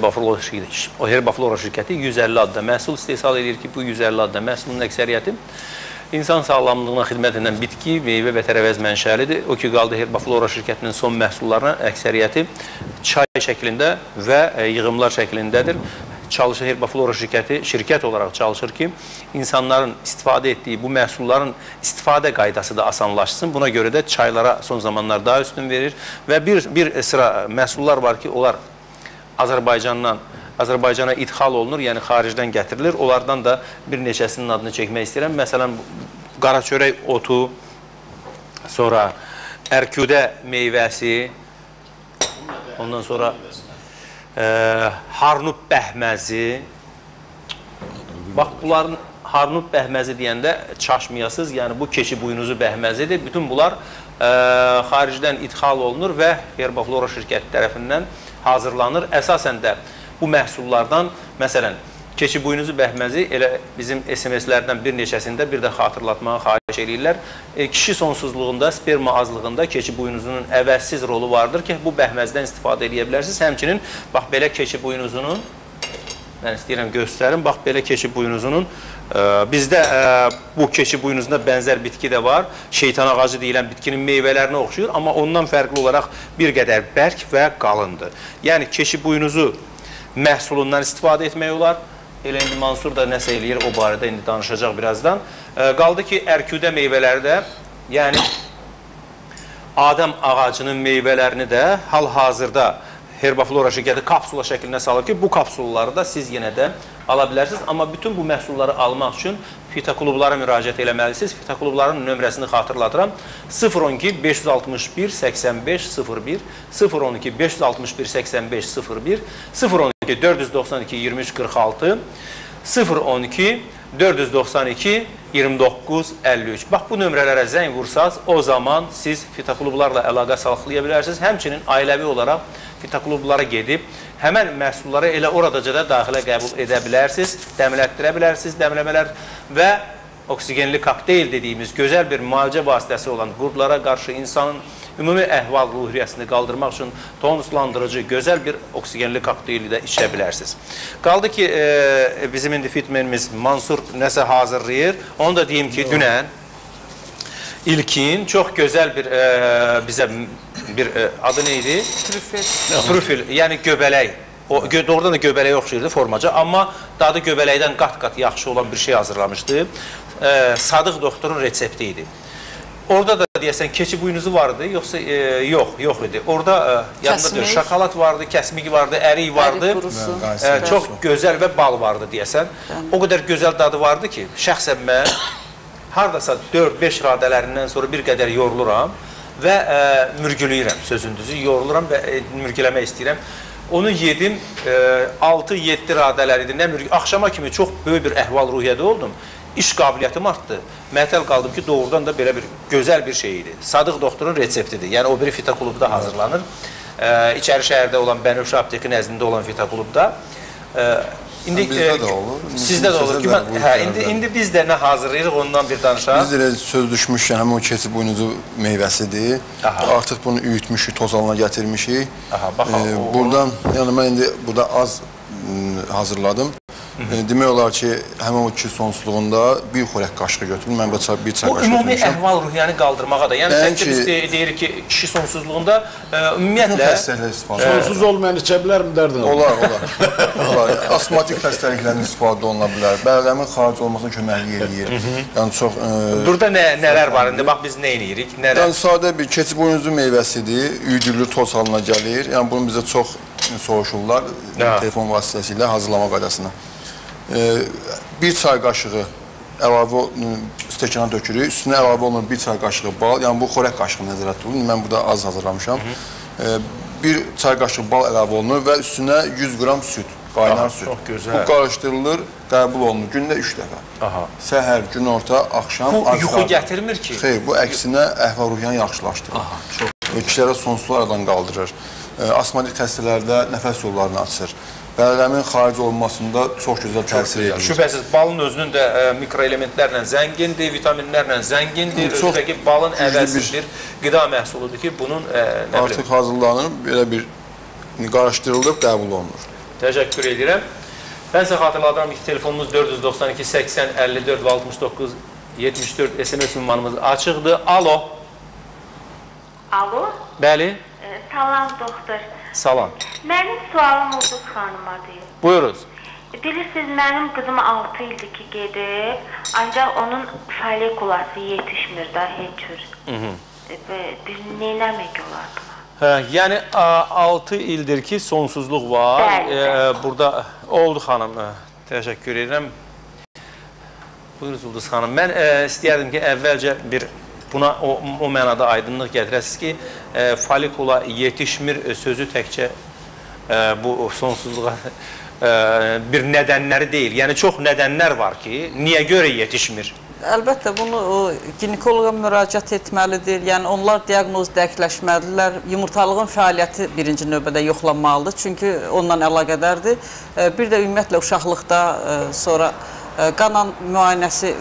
Herbaflora şirkəti, o Herbaflora şirkəti 150 adda məhsul istehsal edir ki, bu 150 adda məhsulun əksəriyyəti insan sağlamlığına xidmət edən bitki, meyvə və tərəvəz mənşəlidir. O ki, qaldı Herbaflora şirkətinin son məhsullarına əksəriyyəti çay şəklində və e, yığımlar şəklindədir. Çalışır Herbaflora şirkəti şirkət olaraq çalışır ki, insanların istifadə etdiyi bu məhsulların istifadə qaydası da asanlaşsın. Buna görə də çaylara son zamanlar daha üstün verir və bir bir sıra məhsullar var ki, onlar Azərbaycandan Azərbaycana idxal olunur, yəni xaricdən gətirilir. Onlardan da bir neçəsinin adını çəkmək istəyirəm. Məsələn, qara çörək otu, sonra ərküdə meyvəsi, ondan sonra e, harnub bəhməzi. Bax, bunların harnub bəhməzi deyəndə çaşmayasız, yəni bu keçi buynuzu bəhməzidir. Bütün bunlar e, xaricdən idxal olunur və Herbaflora şirkəti tərəfindən hazırlanır. Əsasən də bu məhsullardan, məsələn, keçi buynuzu bəhməzi elə bizim SMS-lərdən bir neçəsində bir də xatırlatmağı xahiş edirlər. E, kişi sonsuzluğunda, sperma azlığında keçi buynuzunun əvəzsiz rolu vardır ki, bu bəhməzdən istifadə edə bilərsiniz. Həmçinin, bax, belə keçi buynuzunun, mən istəyirəm göstərim, bax, belə keçi buynuzunun Bizdə bu keçi buynuzunda bənzər bitki də var. Şeytan ağacı deyilən bitkinin meyvələrinə oxşuyur, amma ondan fərqli olaraq bir qədər bərk və qalındır. Yəni keçi buynuzu məhsulundan istifadə etmək olar. Elə indi Mansur da nəsə eləyir o barədə indi danışacaq birazdan. Qaldı ki, ərküdə meyvələri də, yəni Adəm ağacının meyvələrini də hal-hazırda Herbaflora şirkəti kapsula şəklinə salır ki, bu kapsulları da siz yenə də ala bilərsiniz. Amma bütün bu məhsulları almaq üçün fitoklublara müraciət eləməlisiniz. Fitoklubların nömrəsini xatırladıram. 012 561 85 01 012 561 85 01 012 492 23 46 012 492 29 53. Bax bu nömrələrə zəng vursaz, o zaman siz fitoklublarla əlaqə saxlaya bilərsiniz. Həmçinin ailəvi olaraq fitoklublara gedib həmən məhsulları elə oradaca da daxilə qəbul edə bilərsiniz, dəmlətdirə bilərsiniz, dəmləmələr və oksigenli kokteyl dediyimiz gözəl bir müalicə vasitəsi olan qurdlara qarşı insanın ümumi əhval ruhiyyəsini qaldırmaq üçün tonuslandırıcı, gözəl bir oksigenli kokteyli də içə bilərsiniz. Qaldı ki, e, bizim indi fitmenimiz Mansur nəsə hazırlayır. Onu da deyim ki, dünən İlkin çox gözəl bir e, bizə bir e, adı nə idi? Trüfel. Trüfel, yəni göbələk. O doğrudan da göbələyə oxşayırdı formaca, amma dadı göbələkdən qat-qat yaxşı olan bir şey hazırlamışdı. E, Sadıq doktorun resepti idi. Orada da deyəsən keçi buynuzu vardı, yoxsa e, yox, yox idi. Orada e, yanında deyir, şokolad vardı, kəsmik vardı, ərik vardı. Ərik qurusu. E, çox gözəl və bal vardı deyəsən. O qədər gözəl dadı vardı ki, şəxsən mən hardasa 4-5 radələrindən sonra bir qədər yoruluram və ə, mürgüləyirəm sözün düzü, yoruluram və ə, mürgüləmək istəyirəm. Onu yedim, 6-7 radələr idi. Nə mürgü, axşama kimi çox böyük bir əhval-ruhiyyədə oldum. İş qabiliyyətim artdı. Mətəl qaldım ki, doğrudan da belə bir gözəl bir şey idi. Sadıq doktorun reseptidir. Yəni o biri fitoklubda hazırlanır. Ə, içəri şəhərdə olan Bənövşə apteki nəzdində olan fitoklubda. Ə, İndi bizdə də olur. Sizdə də olur. Ki, hə, indi indi biz də nə hazırlayırıq ondan bir danışaq. Biz də söz düşmüşkən həmin o keçi buynuzu meyvəsidir. Aha. Artıq bunu üyütmüşük, toz halına gətirmişik. Aha, bax. Ee, buradan, yəni mən indi burada az hazırladım. E, demək olar ki, həmin o kişi sonsuzluğunda bir xörək qaşığı götürün. Mən bir çay, qaşığı götürmüşəm. Bu ümumi əhval-ruhiyyəni qaldırmağa da. Yəni təkcə biz de, deyirik ki, kişi sonsuzluğunda ə, ümumiyyətlə sonsuz olmayan içə bilərmi dərdin? Olar, olar. olar. Asmatik xəstəliklərin istifadə oluna bilər. Bəlləmin xaric olmasına köməklik eləyir. yəni çox ə, Burada nə nələr var indi? Bax biz nə eləyirik? Nələr? Yəni sadə bir keçi boynuzu meyvəsidir. Üyüdülür, toz halına gəlir. Yəni bunu bizə çox soruşurlar telefon vasitəsilə hazırlama qaydasına bir çay qaşığı əlavə stəkana dökürük. Üstünə əlavə olunur bir çay qaşığı bal. Yəni bu xörək qaşığı nəzərdə tutulur. Mən burada az hazırlamışam. Hı -hı. Bir çay qaşığı bal əlavə olunur və üstünə 100 qram süd, qaynar süd. Çox gözəl. Bu qarışdırılır, qəbul olunur. Gündə 3 dəfə. Aha. Səhər, günorta, axşam. Bu yuxu gətirmir ki? Xeyr, bu əksinə əhval-ruhiyyəni yaxşılaşdırır. Aha, çox. Kişilərə sonsuzluq aradan qaldırır. Asmatik xəstələrdə nəfəs yollarını açır bələləmin xaric olmasında çox gözəl təsir edir. Şübhəsiz, balın özünün də ə, mikroelementlərlə zəngindir, vitaminlərlə zəngindir. Özü ki, balın əvəzsiz bir qida məhsuludur ki, bunun ə, nə Artıq bilim, hazırlanır, belə bir qarışdırılıb qəbul olunur. Təşəkkür edirəm. Mən sizə xatırladıram ki, telefonumuz 492 80 54 və 69 74 SMS ünvanımız açıqdır. Alo. Alo, Bəli. e, salam doktor. Salam. Mənim sualım Ulduz xanımadır. Buyuruz. Bilirsiniz, mənim qızım 6 ildir ki gedib, ancaq onun folikulası yetişmir də heç cür. E, və Bir neyləmək olar buna? Hə, yəni 6 ildir ki, sonsuzluq var. Bəli, E, burada oldu xanım. E, təşəkkür edirəm. Buyurunuz Ulduz xanım. Mən e, istəyərdim ki, əvvəlcə bir buna o, o mənada aydınlıq gətirəsiniz ki, e, folikula yetişmir e, sözü təkcə e, bu sonsuzluğa e, bir nədənləri deyil. Yəni çox nədənlər var ki, niyə görə yetişmir? Əlbəttə bunu ginekoloqa müraciət etməlidir. Yəni onlar diaqnoz dəqiqləşməlidirlər. Yumurtalığın fəaliyyəti birinci növbədə yoxlanmalıdır. Çünki onunla əlaqədardır. E, Bir də ümumiyyətlə uşaqlıqda e, sonra qan müayinəsi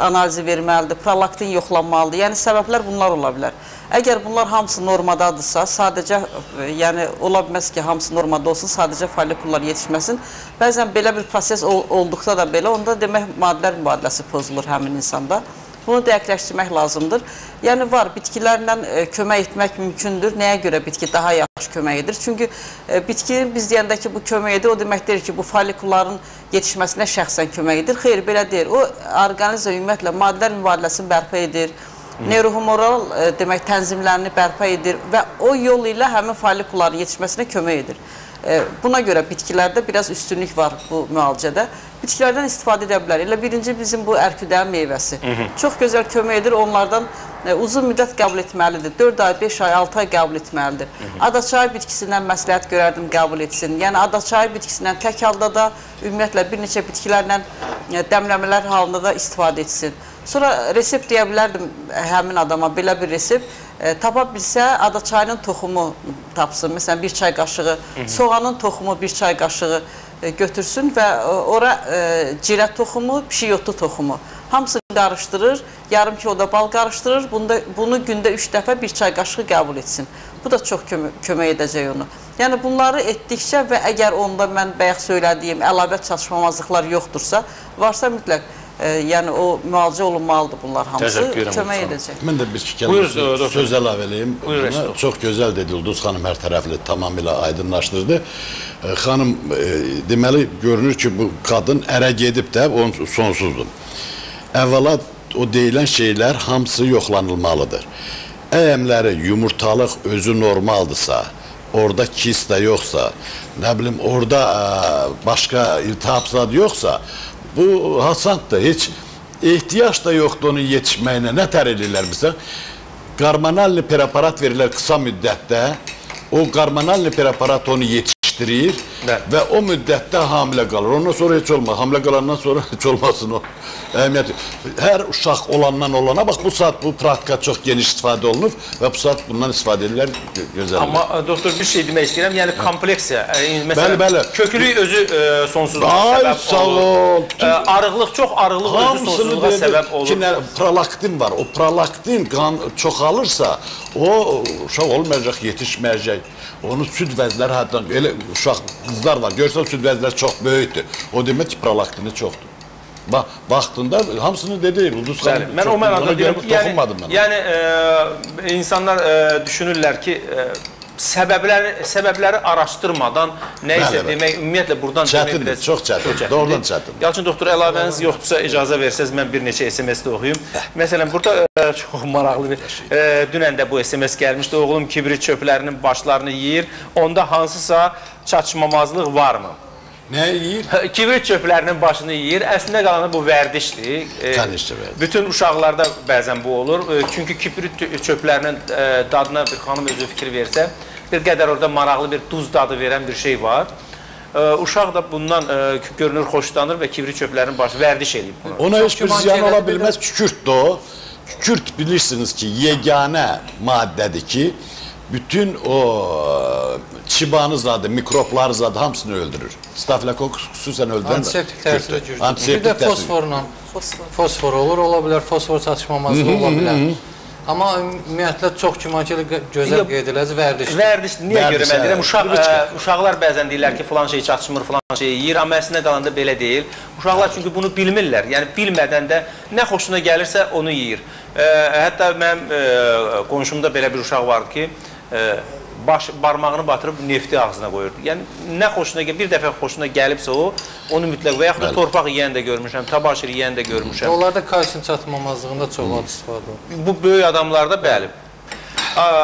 analizi verməlidir. Prolaktin yoxlanmalıdır. Yəni səbəblər bunlar ola bilər. Əgər bunlar hamısı normadadırsa, sadəcə e, yəni ola bilməz ki, hamısı normada olsun, sadəcə follikullar yetişməsin. Bəzən belə bir proses ol olduqda da belə, onda demək maddələr mübadiləsi pozulur həmin insanda. Bunu dəqiqləşdirmək lazımdır. Yəni var, bitkilərlə e, kömək etmək mümkündür. Nəyə görə bitki daha yaxşı kömək edir? Çünki e, bitki biz deyəndə ki, bu kömək edir, o demək deyil ki, bu follikulların yetişməsinə şəxsən kömək edir. Xeyr, belə deyil. O orqanizm ümumiyyətlə maddələr mübadiləsini bərpa edir. Neurohumoral e, demək tənzimlərini bərpa edir və o yol ilə həmin follikulların yetişməsinə kömək edir. E, Buna görə bitkilərdə biraz üstünlük var bu müalicədə. Bitkilərdən istifadə edə bilər. Elə birinci bizim bu ərküdəyin meyvəsi. Çox gözəl kömək edir. Onlardan e, uzun müddət qəbul etməlidir. 4 ay, 5 ay, 6 ay qəbul etməlidir. Adaçayı bitkisindən məsləhət görərdim qəbul etsin. Yəni adaçayı bitkisindən tək halda da ümumiyyətlə bir neçə bitkilərlə e, dəmləmələr halında da istifadə etsin. Sonra resept deyə bilərdim həmin adama belə bir resept. E, tapa bilsə adaçayının toxumu tapsın. Məsələn, bir çay qaşığı, soğanın toxumu bir çay qaşığı e, götürsün və ora e, cirə toxumu, pişiyotu toxumu. Hamısını qarışdırır, yarım kiloda bal qarışdırır. Bunda, bunu gündə 3 dəfə bir çay qaşığı qəbul etsin. Bu da çox kömə kömək edəcək onu. Yəni bunları etdikcə və əgər onda mən bayaq söylədiyim əlavə çatışmamazlıqlar yoxdursa, varsa mütləq yəni o müalicə olunmalıdır bunlar hamısı. Kömək edəcək. Mən də bir iki kəlmə doktor. söz əlavə eləyim. Çox gözəl dedi Ulduz xanım hər tərəfli tamamilə aydınlaşdırdı. E, Xanım e, deməli görünür ki, bu qadın ərə gedib də sonsuzdur. Əvvəla o deyilən şeylər hamısı yoxlanılmalıdır. Əyəmləri, yumurtalıq özü normaldırsa, orada kist də yoxsa, nə bilim orada ə, başqa iltihab zad yoxsa, bu hasanddır. Heç ehtiyac da yoxdur onun yetişməyinə. Nə tər eləyirlər bizə? Qarmanalli preparat verirlər qısa müddətdə. O qarmanalli preparat onu yetişdirir Bəli. və o müddətdə hamilə qalır. Ondan sonra heç olmaz. Hamilə qalandan sonra heç olmasın o. Əhəmiyyəti. Hər uşaq olandan olana bax bu saat bu praktika çox geniş istifadə olunur və bu saat bundan istifadə edirlər Gö- gözəl. Amma e, doktor bir şey demək istəyirəm. Yəni kompleksiya, e, məsələn, Bəli, bəli. kökülük özü e, sonsuzluğa Ay, səbəb sağ olur. ol. E, arıqlıq, çox arıqlıq özü sonsuzluğa səbəb olur. ki, nə, prolaktin var. O prolaktin qan çoxalırsa, o uşaq olmayacaq, yetişməyəcək. Onun süd vəzləri həddən elə uşaq qızlar var. Görsən süd vəzləri çox böyükdür. O demək ki, prolaktini çoxdur. Bax, vaxtında hamısını dedi Ulduz Bəli, xanım. mən çox- o mənada ona görə deyirəm ki, yəni, toxunmadım mən. yəni e, insanlar e, düşünürlər ki, e, səbəbləri səbəbləri araşdırmadan nə isə demək ümumiyyətlə buradan Çətindir, demək çox çətindir, doğrudan çətindir. Yalçın doktor əlavəniz yoxdursa icazə versəz mən bir neçə SMS də oxuyum. Məsələn burada e, çox maraqlı bir e, dünən də bu SMS gəlmişdi. Oğlum kibrit çöplərinin başlarını yeyir. Onda hansısa çatışmamazlıq varmı? Nə yeyir? Kibrit çöplərinin başını yeyir. Əslində qalanı bu vərdişdir. E, Təbii ki, vərdiş. Bütün uşaqlarda bəzən bu olur. E, Çünki kibrit çöplərinin e, dadına bir xanım özü fikir versə, bir qədər orada maraqlı bir duz dadı verən bir şey var. E, Uşaq da bundan e, görünür xoşlanır və kibrit çöplərinin başı vərdiş eləyib bunu. Ona heç bir ziyan ola bilməz. Kükürt də o. Kükürt bilirsiniz ki, yeganə maddədir ki, bütün o çibanı zadı, mikropları zadı hamısını öldürür. Stafilokokkus xüsusən öldürən Antiseptik təsiri güclüdür. Bir də fosforla Fosfor. fosfor olur, ola bilər fosfor çatışmaması ola bilər. Amma ümumiyyətlə çox gümankəli gözəl Yox. qeyd elədi vərdiş. Vərdiş niyə görə mən deyirəm uşaq ə, uşaqlar bəzən deyirlər ki, falan şey çatışmır, falan şey yeyir, amma əslində qalanda belə deyil. Uşaqlar çünki bunu bilmirlər. Yəni bilmədən də nə xoşuna gəlirsə onu yeyir. Ə, hətta mənim ə, qonşumda belə bir uşaq vardı ki, ə, baş barmağını batırıb nefti ağzına qoyurdu. Yəni nə xoşuna gəl, bir dəfə xoşuna gəlibsə o, onu mütləq və yaxud da torpaq yeyən də görmüşəm, tabaşir yeyən də görmüşəm. Onlarda kalsium çatmamazlığında çox ad istifadə olunur. Bu böyük adamlarda bəli.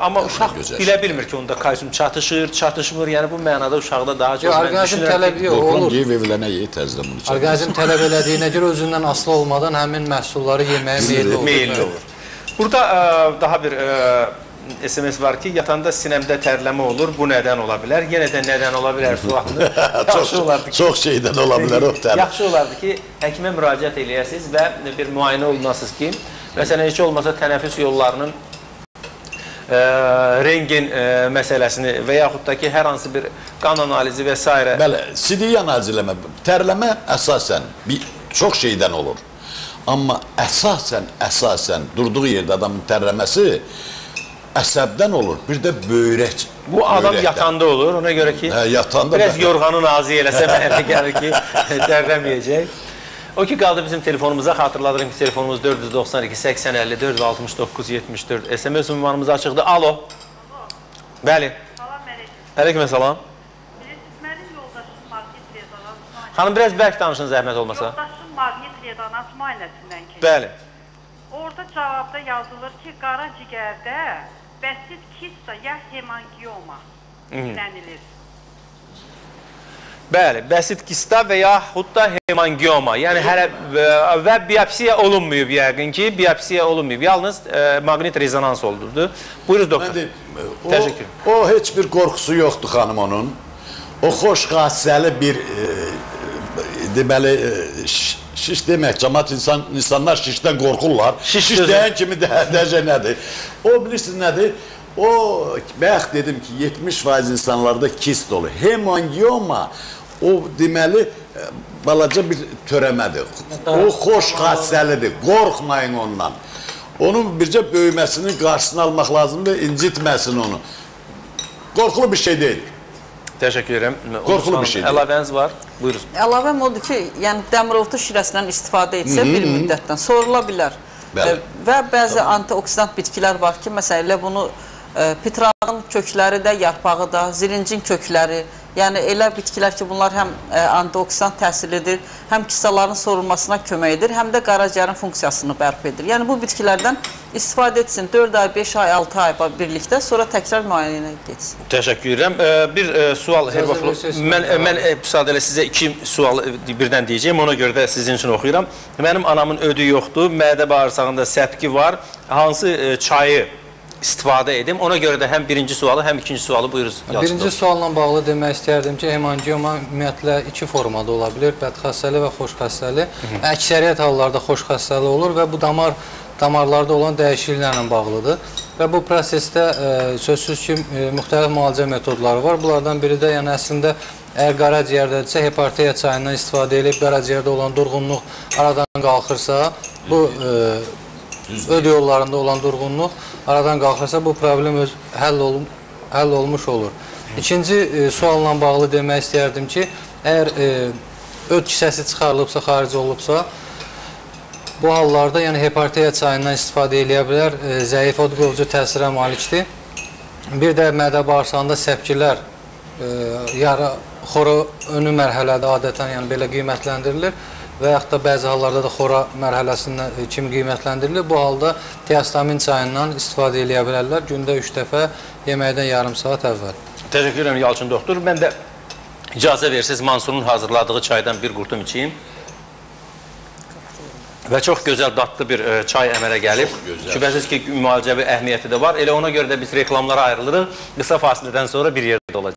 Amma uşaq bilə bilmir ki, onda kalsium çatışır, çatışmır. Yəni bu mənada uşaqda daha çox orqanizm düşünürəm ki, tələbi yox, Qorxuram olur. yeyib evlənə yeyib təzədən bunu çəkir. Orqanizm tələb elədiyinə görə özündən asılı olmadan həmin məhsulları yeməyə meyilli olur. Burada daha bir ə, SMS var ki, yatanda sinəmdə tərləmə olur. Bu nədən ola bilər? Yenə də nədən ola bilər sualını. Yaxşı olardı ki, Çox şeydən ola bilər o təbii. yaxşı olardı ki, həkimə müraciət eləyəsiniz və bir müayinə olunasınız ki, məsələn heç olmasa tənəffüs yollarının ə, rengen ə, məsələsini və yaxud da ki, hər hansı bir qan analizi və s. Bəli, sidik analiziləmə, tərləmə əsasən bir çox şeydən olur. Amma əsasən, əsasən durduğu yerdə adamın tərləməsi əsəbdən olur. Bir də böyrək. Bu adam böyrəkdən. yatanda olur. Ona görə ki, Hə, yatanda biraz bəli. yorğanın ağzı eləsə mənə gəlir ki, tərləməyəcək. O ki qaldı bizim telefonumuza. Xatırladırım ki, telefonumuz 492 80 54 69 74. SMS ünvanımız açıqdır. Alo. Bəli. Salam əleyküm. Aleyküm salam. Bilirsiniz, mənim yoldaşım maqnit rezonans Xanım biraz bərk danışın zəhmət olmasa. Yoldaşım maqnit rezonans müayinəsindən keçdi. Bəli. Orada cavabda yazılır ki, qara cigərdə bəsit kista ya hemangioma deyilir. Bəli, bəsit kista və yaxud da hemangioma. Yəni hələ və, və biopsiya olunmayıb yəqin ki, biopsiya olunmayıb. Yalnız ə, maqnit rezonans oldudu. Buyurun doktor. Məndə, o, Təşəkkür. o heç bir qorxusu yoxdur xanım onun. O xoş xassəli bir e, deməli e, şiş, demək, cəmaət insan insanlar şişdən qorxurlar. Şiş Şiş, deyən kimi də dəcə nədir? O bilirsiniz nədir? O bayaq dedim ki 70% insanlarda kist olur. Hemangioma o deməli e, balaca bir törəmədir. O xoş xassəlidir. Qorxmayın ondan. Onun bircə böyüməsinin qarşısını almaq lazımdır, incitməsin onu. Qorxulu bir şey deyil. Təşəkkür edirəm. Qorxulu bir şey deyil. Əlavəniz var? Buyurun. Əlavəm odur ki, yəni dəmirortu şirəsindən istifadə etsə bir müddətdən sorula bilər. Bəli. Və bəzi antioksidant bitkilər var ki, məsələn elə bunu pitrağın kökləri də, yarpağı da, zilincin kökləri, yəni elə bitkilər ki, bunlar həm e, antioksidant təsirlidir, həm kistaların sorulmasına kömək edir, həm də qaraciyərin funksiyasını bərpa edir. Yəni bu bitkilərdən istifadə etsin 4 ay, 5 ay, 6 ay birlikdə, sonra təkrar müayinəyə getsin. Təşəkkür edirəm. Bir ə, sual verirsiniz, Mən mən ə, müsaade ilə sizə iki sual birdən deyəcəyəm. Ona görə də sizin üçün oxuyuram. Mənim anamın ödü yoxdur. Mədə bağırsağında səpki var. Hansı çayı istifadə edim? Ona görə də həm birinci sualı, həm ikinci sualı. Yalçın Birinci sualla bağlı demək istərdim ki, hemangioma ümumiyyətlə iki formada ola bilər, bədxassəli və xoşxassəli. Əksəriyyət hallarda xoşxassəli olur və bu damar damarlarda olan dəyişikliklərlə bağlıdır. Və bu prosesdə e, sözsüz ki, e, müxtəlif müalicə metodları var. Bunlardan biri də yəni əslində əgər qaraciyərdədirsə hipartiya çayından istifadə edib qaraciyərdə olan durğunluq aradan qalxırsa, bu e, öd yollarında olan durğunluq aradan qalxırsa bu problem öz həll olun həll olmuş olur. İkinci e, sualla bağlı demək istəyərdim ki, əgər e, öd kisəsi çıxarılıbsa, xaric olubsa, bu hallarda yəni hepartiya çayından istifadə edə bilər, e, zəif od qovucu təsirə malikdir. Bir də mədə bağırsağında səpkilər e, yara xora önü mərhələdə adətən yəni belə qiymətləndirilir və yaxud da bəzi hallarda da xora mərhələsində e, kimi qiymətləndirilir. Bu halda tiastamin çayından istifadə edə bilərlər gündə 3 dəfə yeməkdən yarım saat əvvəl. Təşəkkür edirəm Yalçın doktor. Mən də icazə versiniz Mansurun hazırladığı çaydan bir qurtum içeyim. Və çox gözəl dadlı bir ə, çay əmələ gəlib. Şübhəsiz ki, müalicəvi əhəmiyyəti də var. Elə ona görə də biz reklamlara ayrılırıq. Qısa fasilədən sonra bir yerdə